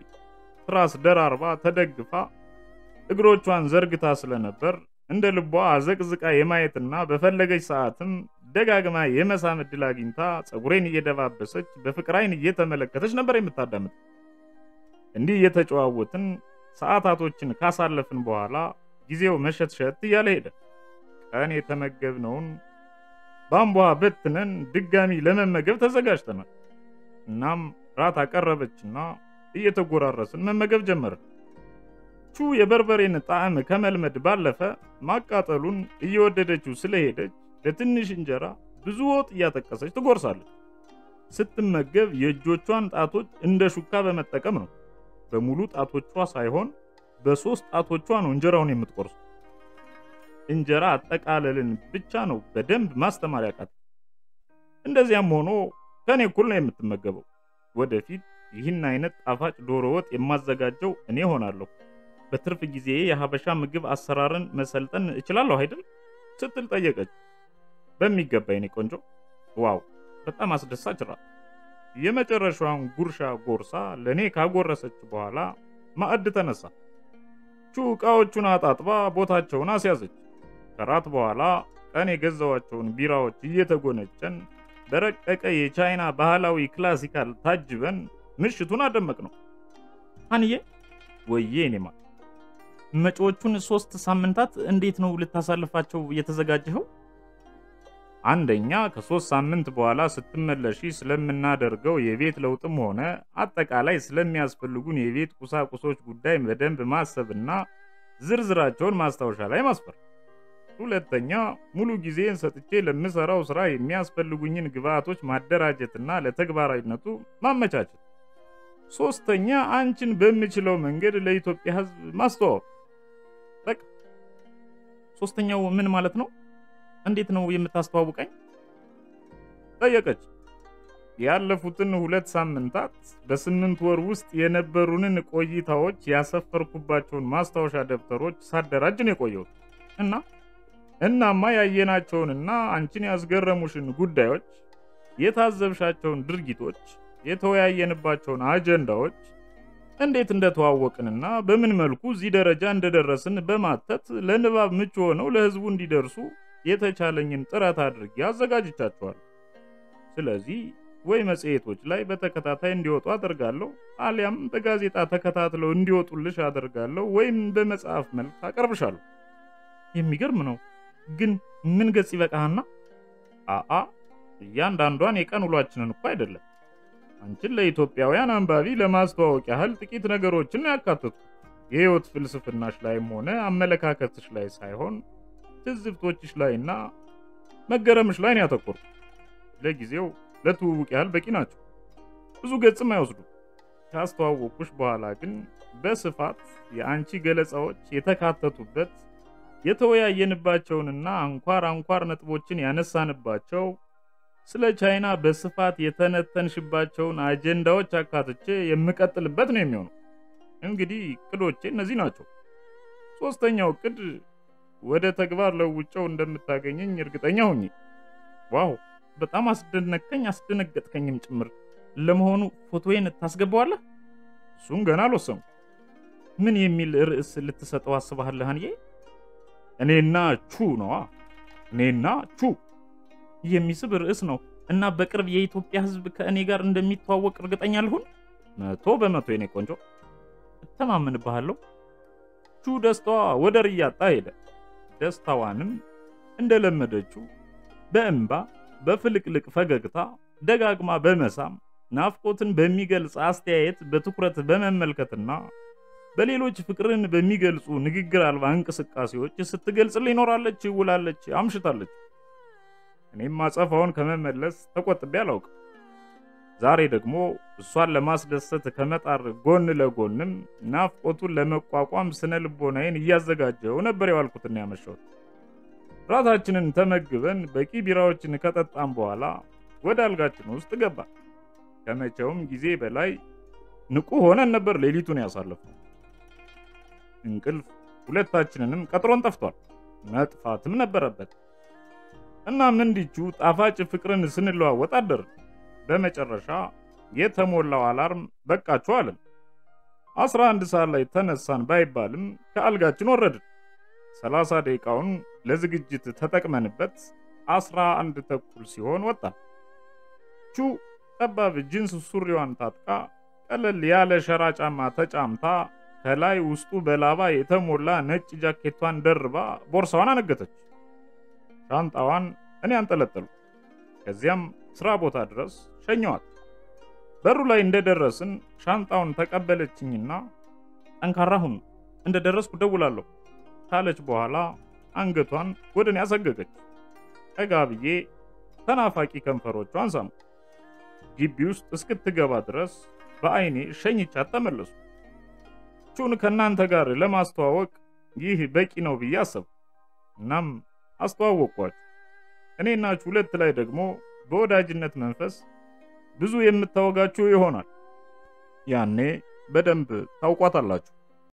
ትራስ ደራርባ ተደግፋ እግሮቿን ዘርግታ ስለነበር እንደ ልቧ አዘቅዝቃ የማየትና በፈለገች ሰዓትም ደጋግማ የመሳም ዕድል አግኝታ ፀጉሬን እየደባበሰች በፍቅር ዓይን እየተመለከተች ነበር የምታዳምጥ። እንዲህ እየተጨዋወትን ሰዓታቶችን ካሳለፍን በኋላ ጊዜው መሸትሸት እያለ ሄደ። ቀን የተመገብነውን በአንቧ በትነን ድጋሚ ለመመገብ ተዘጋጅተናል። እናም ራት አቀረበችና እየተጎራረስን መመገብ ጀመርን። ቹ የበርበሬን ጣዕም ከመልመድ ባለፈ ማቃጠሉን እየወደደችው ስለሄደች ለትንሽ እንጀራ ብዙ ወጥ እያጠቀሰች ትጎርሳለች። ስትመገብ የእጆቿን ጣቶች እንደ ሹካ በመጠቀም ነው። በሙሉ ጣቶቿ ሳይሆን በሶስት ጣቶቿ ነው እንጀራውን የምትቆርሱ። እንጀራ አጠቃለልን ብቻ ነው በደንብ ማስተማር ያቃት። እንደዚያም ሆኖ ከኔ እኩል ነው የምትመገበው። ወደፊት ይህን አይነት ጣፋጭ ዶሮ ወጥ የማዘጋጀው እኔ ሆናለሁ። በትርፍ ጊዜ የሀበሻ ምግብ አሰራርን መሰልጠን እችላለሁ አይደል ስትል ጠየቀች። በሚገባ የኔ ቆንጆ። wow በጣም አስደሳች ራት። የመጨረሻውን ጉርሻ ጎርሳ ለእኔ ካጎረሰች በኋላ ማዕድ ተነሳ። ቹ ዕቃዎቹን አጣጥባ ቦታቸውን አስያዘች። ከራት በኋላ ቀን የገዛዋቸውን ቢራዎች እየተጎነጨን በረቀቀ የቻይና ባህላዊ ክላሲካል ታጅበን ምሽቱን አደመቅ ነው። አንዬ ወዬ እኔማ መጪዎቹን ሶስት ሳምንታት እንዴት ነው ልታሳልፋቸው የተዘጋጀኸው? አንደኛ ከሶስት ሳምንት በኋላ ስትመለሺ ስለምናደርገው የቤት ለውጥም ሆነ አጠቃላይ ስለሚያስፈልጉን የቤት ቁሳቁሶች ጉዳይ በደንብ ማሰብና ዝርዝራቸውን ማስታወሻ ላይ ማስፈር። ሁለተኛ ሙሉ ጊዜን ሰጥቼ ለምሰራው ስራ የሚያስፈልጉኝን ግብአቶች ማደራጀትና ለተግባራዊነቱ ማመቻቸት። ሶስተኛ አንቺን በምችለው መንገድ ለኢትዮጵያ ሕዝብ ማስተዋወቅ። በቃ ሶስተኛው ምን ማለት ነው? እንዴት ነው የምታስተዋውቀኝ? ጠየቀች። ያለፉትን ሁለት ሳምንታት በስምንት ወር ውስጥ የነበሩንን ቆይታዎች ያሰፈርኩባቸውን ማስታወሻ ደብተሮች ሳደራጅ ነው የቆየሁት እና እናማ ያየናቸውንና አንቺን ያስገረሙሽን ጉዳዮች፣ የታዘብሻቸውን ድርጊቶች፣ የተወያየንባቸውን አጀንዳዎች እንዴት እንደተዋወቅንና በምን መልኩ እዚህ ደረጃ እንደደረስን በማተት ለንባብ ምቹ ሆነው ለሕዝቡ እንዲደርሱ የተቻለኝን ጥረት አድርጌ አዘጋጅቻቸዋለሁ። ስለዚህ ወይ መጽሔቶች ላይ በተከታታይ እንዲወጡ አደርጋለሁ፣ አሊያም በጋዜጣ ተከታትለው እንዲወጡልሽ አደርጋለሁ፣ ወይም በመጽሐፍ መልክ አቀርብሻለሁ። የሚገርም ነው። ግን ምን ገጽ ይበቃህና? አአ እያንዳንዷን የቀን ውሏችንን እኮ አይደለም። አንቺን ለኢትዮጵያውያን አንባቢ ለማስተዋወቅ ያህል ጥቂት ነገሮችን ያካተቱ። የህይወት ፍልስፍናሽ ላይም ሆነ አመለካከትሽ ላይ ሳይሆን ትዝብቶችሽ ላይና መገረምሽ ላይ ነው ያተኮሩ። ለጊዜው ለትውውቅ ያህል በቂ ናቸው። ብዙ ገጽም አይወስዱ። ካስተዋወቁሽ በኋላ ግን በስፋት የአንቺ ገለጻዎች የተካተቱበት የተወያየንባቸውንና አንኳር አንኳር ነጥቦችን ያነሳንባቸው ስለ ቻይና በስፋት የተነተንሽባቸውን አጀንዳዎች አካትቼ የምቀጥልበት ነው የሚሆነው። እንግዲህ እቅዶቼ እነዚህ ናቸው። ሶስተኛው እቅድ ወደ ተግባር ለውጨው እንደምታገኘኝ እርግጠኛ ሁኚ። ዋው በጣም አስደነቀኝ፣ አስደነገጥከኝም ጭምር። ለመሆኑ ፎቶዬን ታስገባዋለህ? እሱን ገና አልወሰንኩ። ምን የሚል ርዕስ ልትሰጠው አስበሃል ሀንዬ? እኔና ቹ ነዋ። እኔና ቹ የሚስብ ርዕስ ነው እና በቅርብ የኢትዮጵያ ሕዝብ ከእኔ ጋር እንደሚተዋወቅ እርግጠኛ ልሁን? መቶ በመቶ የኔ ቆንጆ እተማመንብሃለሁ። ቹ ደስታዋ ወደር እያጣ ሄደ። ደስታዋንም እንደለመደችው በእንባ በፍልቅልቅ ፈገግታ ደጋግማ በመሳም ናፍቆትን በሚገልጽ አስተያየት በትኩረት በመመልከትና በሌሎች ፍቅርን በሚገልጹ ንግግር አልባ እንቅስቃሴዎች ስትገልጽልኝ ይኖራለች፣ ውላለች፣ አምሽታለች። እኔም አጸፋውን ከመመለስ ተቆጥቤ አላውቅም። ዛሬ ደግሞ እሷን ለማስደሰት ከመጣር ጎን ለጎንም ናፍቆቱን ለመቋቋም ስነ ልቦናዬን እያዘጋጀው ነበር የዋልኩትና ያመሸሁት። ራታችንን ተመግበን በቂ ቢራዎችን ከጠጣም በኋላ ወደ አልጋችን ውስጥ ገባ። ከመቼውም ጊዜ በላይ ንቁ ሆነን ነበር ሌሊቱን ያሳለፍነው። እንቅልፍ ሁለታችንንም ቀጥሮን ጠፍቷል፣ መጥፋትም ነበረበት። እናም እኔና ቹ ጣፋጭ ፍቅርን ስንለዋወጥ አደርን። በመጨረሻ የተሞላው alarm በቃችሁ አለን። አስራ አንድ ሰዓት ላይ ተነሳን ባይባልም ከአልጋችን ወረድን። ሰላሳ ደቂቃውን ለዝግጅት ተጠቅመንበት አስራ አንድ ተኩል ሲሆን ወጣን። ቹ ጠባብ ጂንስ ሱሪዋን ታጥቃ ቀለል ያለ ሸራ ጫማ ተጫምታ ከላይ ውስጡ በላባ የተሞላ ነጭ ጃኬቷን ደርባ ቦርሳዋን አነገተች። ሻንጣዋን እኔ አንጠለጠሉ። ከዚያም ስራ ቦታ ድረስ ሸኘዋት። በሩ ላይ እንደደረስን ሻንጣውን ተቀበለችኝና ጠንካራ ሁን፣ እንደደረስኩ ደውላለሁ ካለች በኋላ አንገቷን ወደ እኔ አሰገገች። ጠጋ ብዬ ተናፋቂ ከንፈሮቿን ሳሙ። ግቢ ውስጥ እስክትገባ ድረስ በአይኔ ሸኝቻት ተመለሱ። ቹን ከእናንተ ጋር ለማስተዋወቅ ይህ በቂ ነው ብዬ አሰብኩ። እናም አስተዋወቅኳችሁ። እኔና ቹ ሁለት ላይ ደግሞ በወዳጅነት መንፈስ ብዙ የምታወጋችሁ ይሆናል። ያኔ በደንብ ታውቋታላችሁ።